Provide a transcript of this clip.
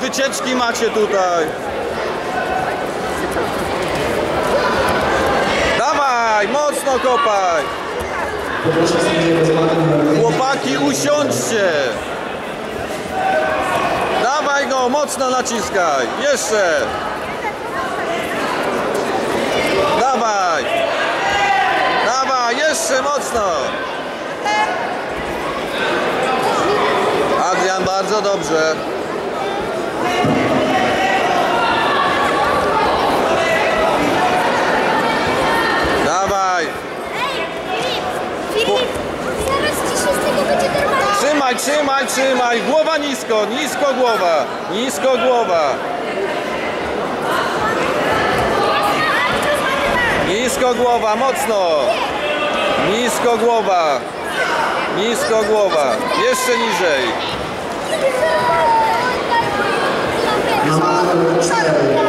wycieczki macie tutaj. Dawaj, mocno kopaj. Chłopaki, usiądźcie. Dawaj go, mocno naciskaj. Jeszcze. Dawaj. Dawaj, jeszcze mocno. Adrian, bardzo dobrze. Dawaj. Filip, Filip, zaraz ci się z tego będzie normalnie. Trzymaj, trzymaj, trzymaj. Głowa nisko, nisko głowa. Nisko głowa. Nisko głowa, mocno. Nisko głowa. Nisko głowa. Jeszcze niżej. Sabe?